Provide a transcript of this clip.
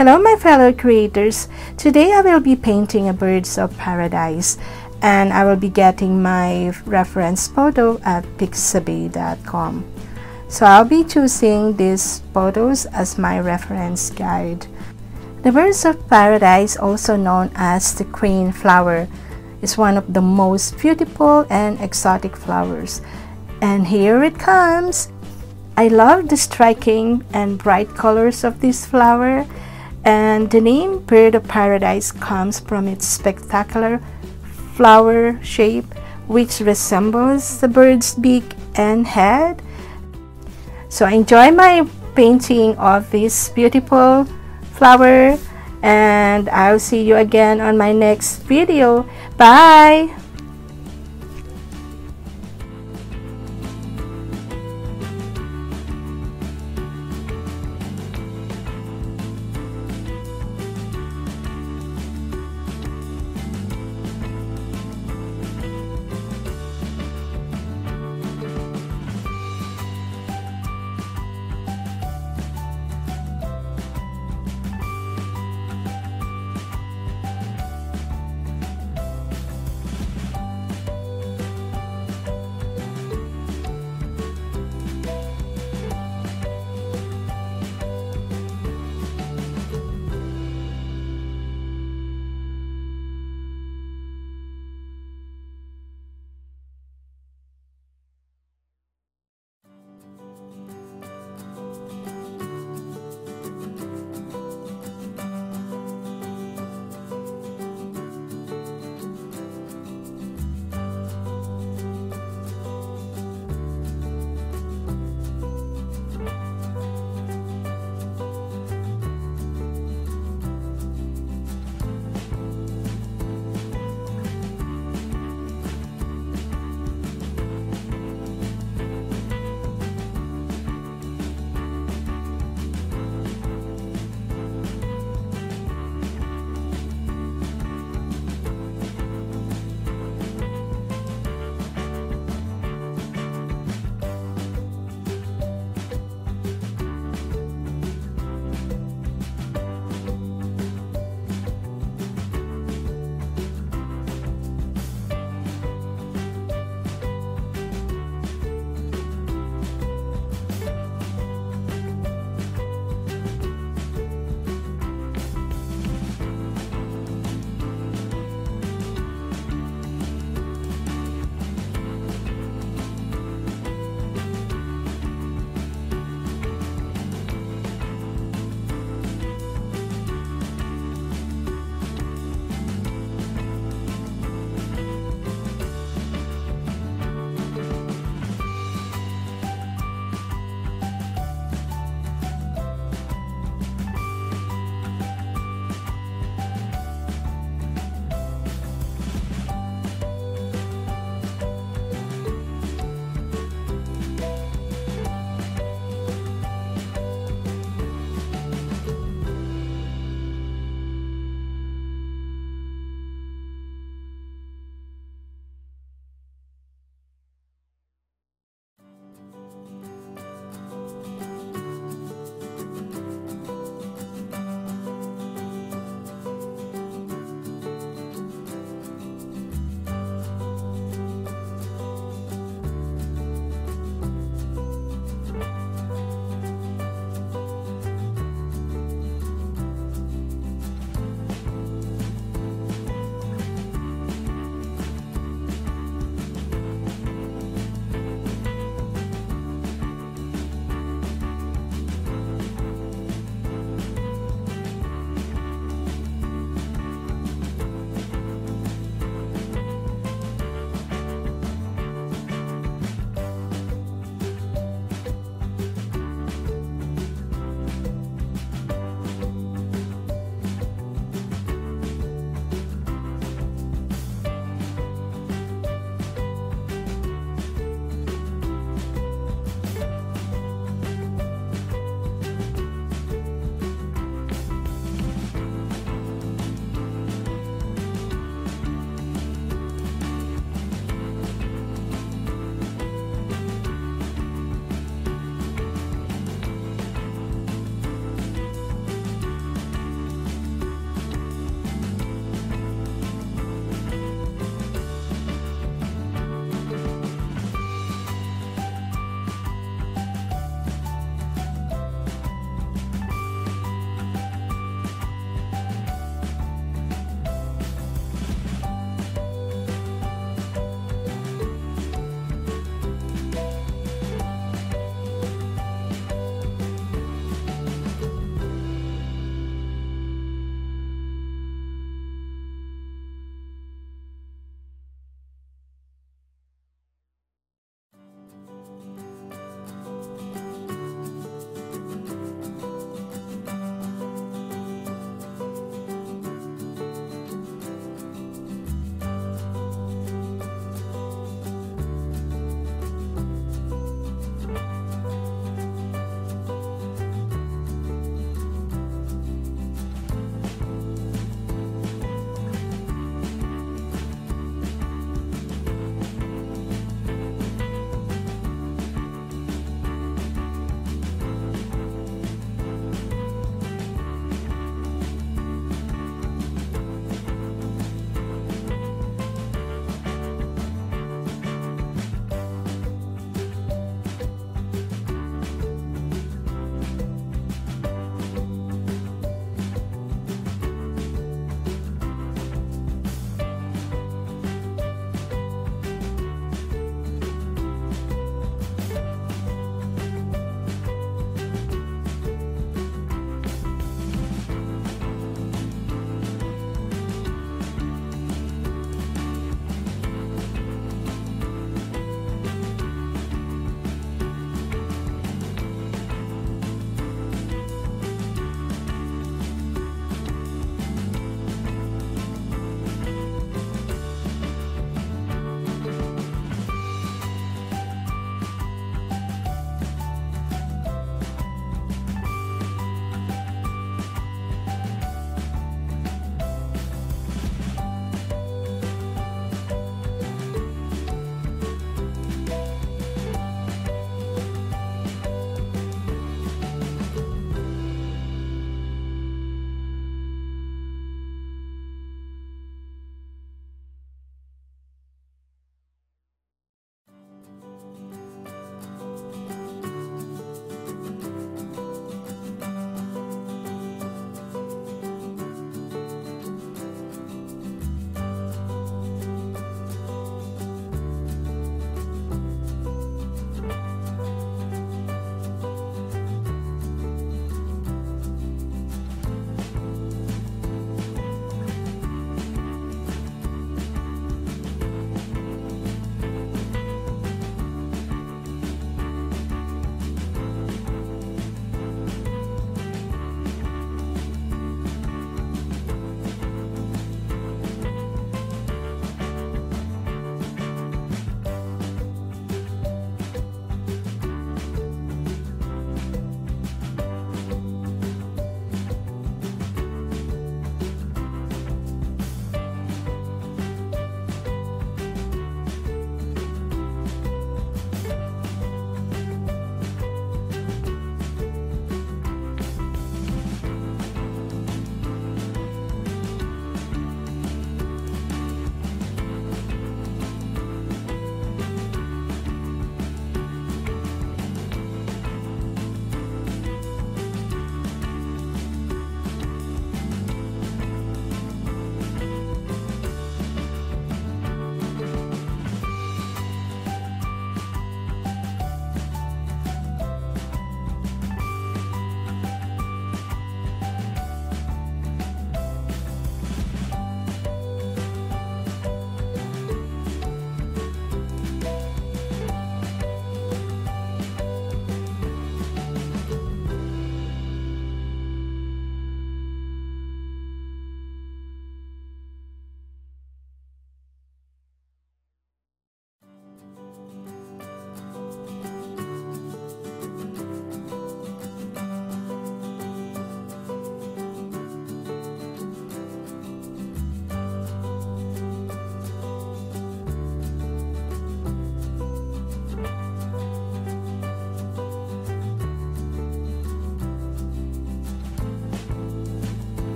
Hello my fellow creators. Today I will be painting a birds of paradise and I will be getting my reference photo at pixabay.com. So I'll be choosing these photos as my reference guide. The birds of paradise, also known as the crane flower, is one of the most beautiful and exotic flowers. And here it comes. I love the striking and bright colors of this flower and the name bird of paradise comes from its spectacular flower shape which resembles the bird's beak and head. So I enjoy my painting of this beautiful flower and I'll see you again on my next video. Bye!